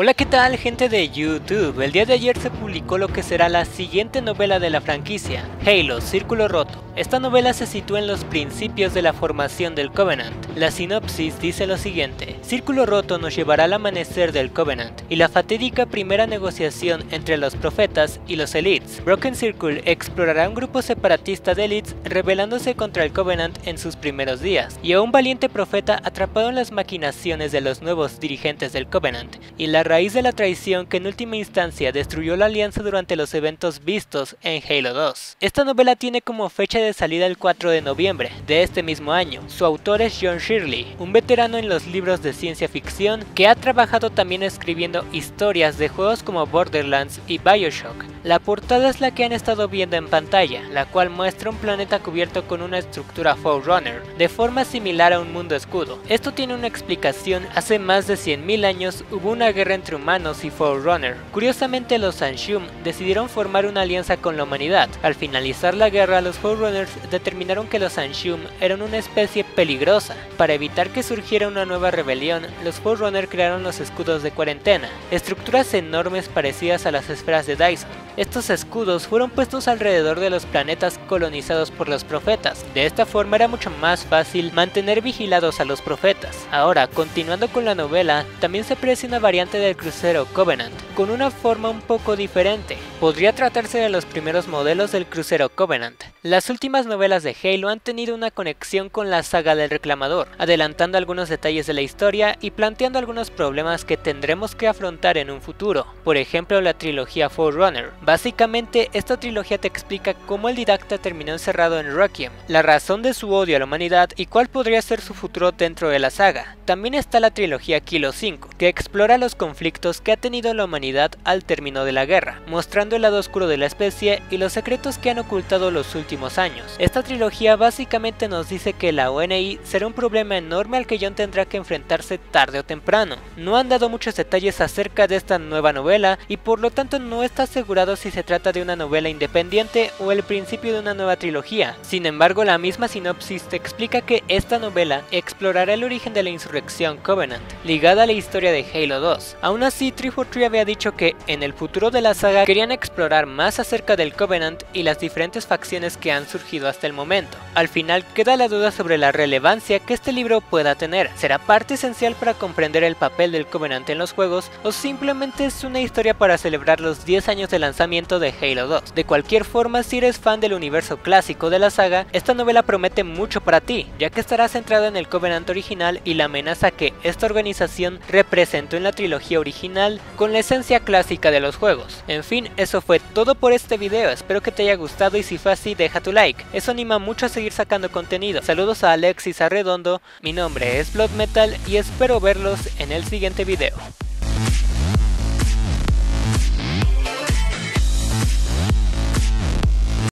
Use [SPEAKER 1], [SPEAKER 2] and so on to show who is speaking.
[SPEAKER 1] Hola qué tal gente de YouTube, el día de ayer se publicó lo que será la siguiente novela de la franquicia, Halo, Círculo Roto. Esta novela se sitúa en los principios de la formación del Covenant. La sinopsis dice lo siguiente, Círculo Roto nos llevará al amanecer del Covenant y la fatídica primera negociación entre los profetas y los elites. Broken Circle explorará un grupo separatista de elites rebelándose contra el Covenant en sus primeros días, y a un valiente profeta atrapado en las maquinaciones de los nuevos dirigentes del Covenant, y la raíz de la traición que en última instancia destruyó la alianza durante los eventos vistos en Halo 2. Esta novela tiene como fecha de salida el 4 de noviembre de este mismo año. Su autor es John Shirley, un veterano en los libros de ciencia ficción que ha trabajado también escribiendo historias de juegos como Borderlands y Bioshock. La portada es la que han estado viendo en pantalla, la cual muestra un planeta cubierto con una estructura Forerunner, de forma similar a un mundo escudo. Esto tiene una explicación, hace más de 100.000 años hubo una guerra entre humanos y Forerunner. Curiosamente los Anshum decidieron formar una alianza con la humanidad. Al finalizar la guerra los Forerunner determinaron que los Anshum eran una especie peligrosa. Para evitar que surgiera una nueva rebelión, los Forerunner crearon los escudos de cuarentena, estructuras enormes parecidas a las esferas de Dyson. Estos escudos fueron puestos alrededor de los planetas colonizados por los profetas. De esta forma era mucho más fácil mantener vigilados a los profetas. Ahora, continuando con la novela, también se aprecia una variante del crucero Covenant, con una forma un poco diferente. Podría tratarse de los primeros modelos del crucero Covenant. Las últimas novelas de Halo han tenido una conexión con la saga del reclamador, adelantando algunos detalles de la historia y planteando algunos problemas que tendremos que afrontar en un futuro, por ejemplo la trilogía Forerunner. Básicamente, esta trilogía te explica cómo el didacta terminó encerrado en Requiem, la razón de su odio a la humanidad y cuál podría ser su futuro dentro de la saga. También está la trilogía Kilo 5, que explora los conflictos que ha tenido la humanidad al término de la guerra, mostrando el lado oscuro de la especie y los secretos que han ocultado los últimos años. Esta trilogía básicamente nos dice que la ONI será un problema enorme al que John tendrá que enfrentarse tarde o temprano. No han dado muchos detalles acerca de esta nueva novela y por lo tanto no está asegurado si se trata de una novela independiente o el principio de una nueva trilogía. Sin embargo, la misma sinopsis te explica que esta novela explorará el origen de la insurrección Covenant, ligada a la historia de Halo 2. Aún así, 343 había dicho que en el futuro de la saga querían explorar más acerca del Covenant y las diferentes facciones que han surgido hasta el momento. Al final queda la duda sobre la relevancia que este libro pueda tener. ¿Será parte esencial para comprender el papel del Covenant en los juegos o simplemente es una historia para celebrar los 10 años de lanzamiento de Halo 2? De cualquier forma, si eres fan del universo clásico de la saga, esta novela promete mucho para ti, ya que estará centrada en el Covenant original y la amenaza que esta organización representó en la trilogía original con la esencia clásica de los juegos. En fin, eso fue todo por este video, espero que te haya gustado y si fue así deja tu like, eso anima mucho a seguir sacando contenido. Saludos a Alexis Arredondo, mi nombre es Blood Metal y espero verlos en el siguiente video.